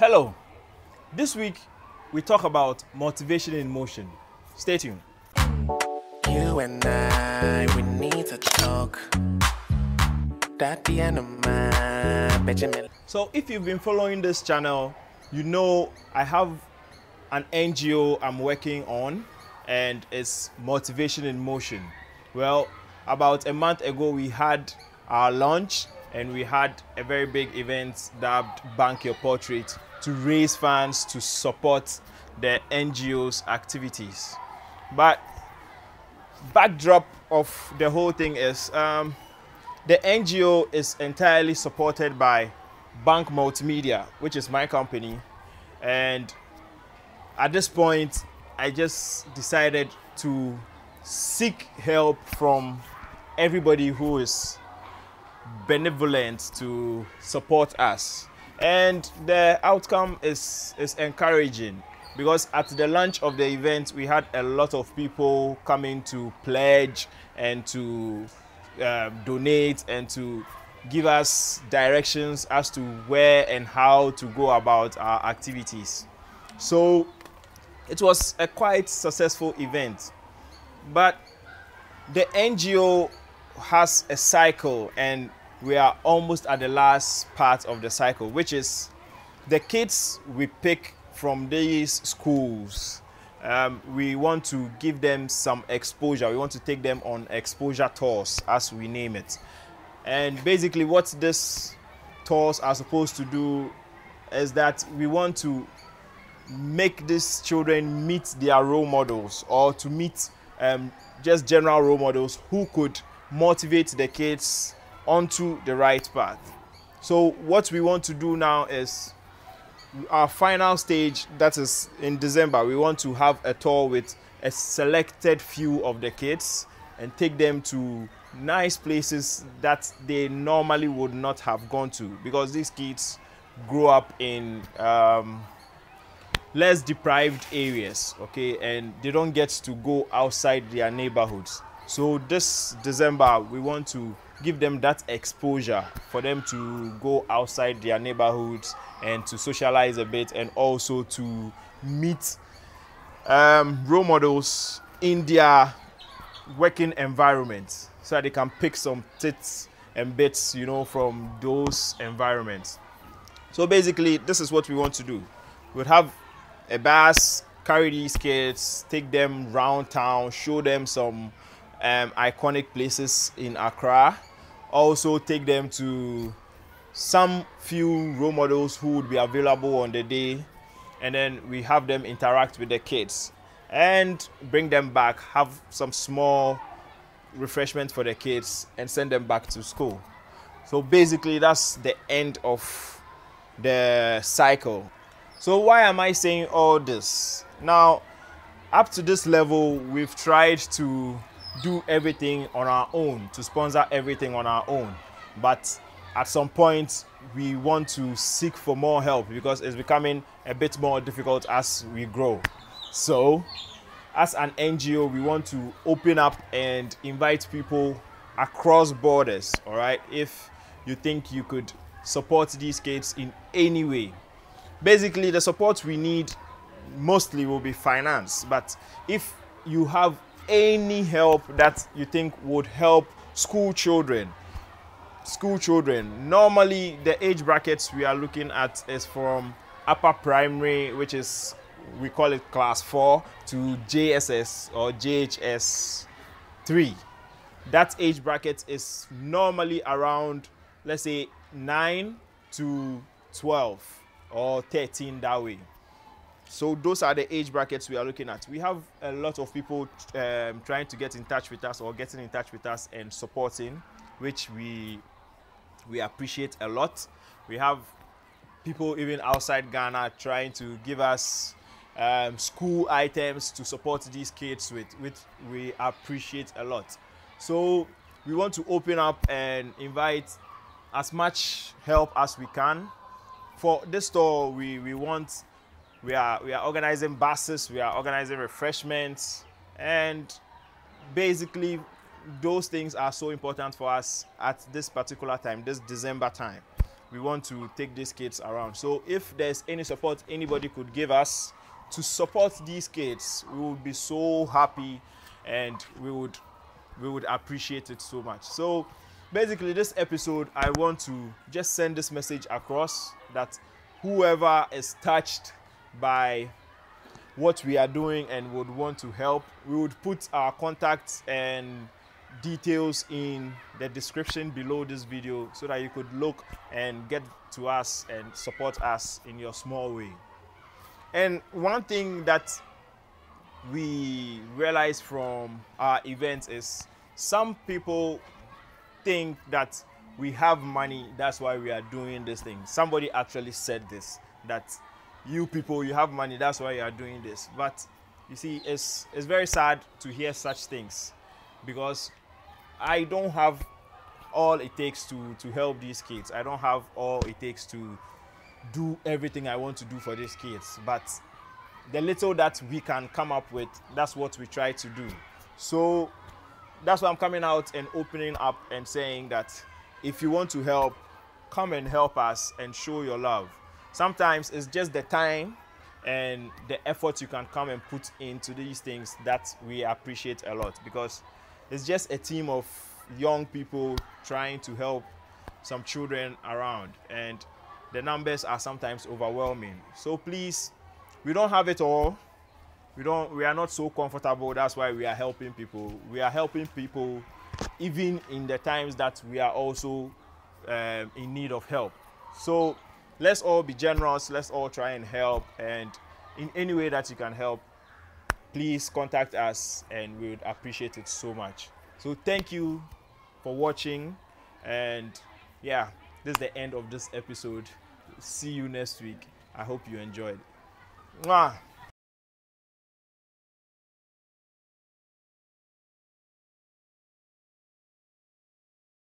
Hello. This week we talk about motivation in motion. Stay tuned. You and I, we need to talk. That the end of my Benjamin. So, if you've been following this channel, you know I have an NGO I'm working on and it's Motivation in Motion. Well, about a month ago, we had our launch and we had a very big event dubbed Bank Your Portrait to raise funds to support the NGO's activities. But backdrop of the whole thing is um, the NGO is entirely supported by Bank Multimedia, which is my company, and at this point, I just decided to seek help from everybody who is benevolent to support us. And the outcome is, is encouraging because at the launch of the event, we had a lot of people coming to pledge and to uh, donate and to give us directions as to where and how to go about our activities. So it was a quite successful event. But the NGO has a cycle and we are almost at the last part of the cycle, which is the kids we pick from these schools. Um, we want to give them some exposure. We want to take them on exposure tours, as we name it. And basically, what these tours are supposed to do is that we want to make these children meet their role models or to meet um, just general role models who could motivate the kids onto the right path. So, what we want to do now is our final stage, that is in December, we want to have a tour with a selected few of the kids and take them to nice places that they normally would not have gone to. Because these kids grow up in um, less deprived areas okay? And they don't get to go outside their neighborhoods so this december we want to give them that exposure for them to go outside their neighborhoods and to socialize a bit and also to meet um, role models in their working environment so that they can pick some tips and bits you know from those environments. So basically this is what we want to do. We'll have a bus carry these kids take them round town show them some um, iconic places in accra. Also take them to some few role models who would be available on the day. And then we have them interact with the kids and bring them back have some small refreshment for the kids and send them back to school. So basically that's the end of the cycle. So why am i saying all this? Now up to this level we've tried to do everything on our own, to sponsor everything on our own. But at some point, we want to seek for more help because it's becoming a bit more difficult as we grow. So, as an NGO, we want to open up and invite people across borders. All right, if you think you could support these kids in any way, basically, the support we need mostly will be finance. But if you have any help that you think would help school children. School children. Normally the age brackets we are looking at is from upper primary which is we call it class 4 to jss or jhs 3 that age bracket is normally around let's say 9 to 12 or 13 that way so those are the age brackets we are looking at. We have a lot of people um, trying to get in touch with us or getting in touch with us and supporting, which we we appreciate a lot. We have people even outside Ghana trying to give us um, school items to support these kids with, which we appreciate a lot. So we want to open up and invite as much help as we can. For this store, we, we want we are we are organizing buses we are organizing refreshments and basically those things are so important for us at this particular time this december time we want to take these kids around. So if there's any support anybody could give us to support these kids, we would be so happy and we would we would appreciate it so much. So basically this episode I want to just send this message across that whoever is touched by what we are doing and would want to help, we would put our contacts and details in the description below this video so that you could look and get to us and support us in your small way. And one thing that we realize from our events is some people think that we have money, that's why we are doing this thing. Somebody actually said this that you people, you have money, that's why you are doing this. But you see, it's, it's very sad to hear such things because I don't have all it takes to, to help these kids. I don't have all it takes to do everything I want to do for these kids. But the little that we can come up with, that's what we try to do. So that's why I'm coming out and opening up and saying that if you want to help, come and help us and show your love. Sometimes it's just the time and the effort you can come and put into these things that we appreciate a lot because it's just a team of young people trying to help some children around and the numbers are sometimes overwhelming. So please we don't have it all. We don't we are not so comfortable. That's why we are helping people. We are helping people even in the times that we are also um, in need of help. So let's all be generous. Let's all try and help. And in any way that you can help please contact us and we would appreciate it so much. So thank you for watching. And yeah this is the end of this episode. See you next week. I hope you enjoyed. Mwah.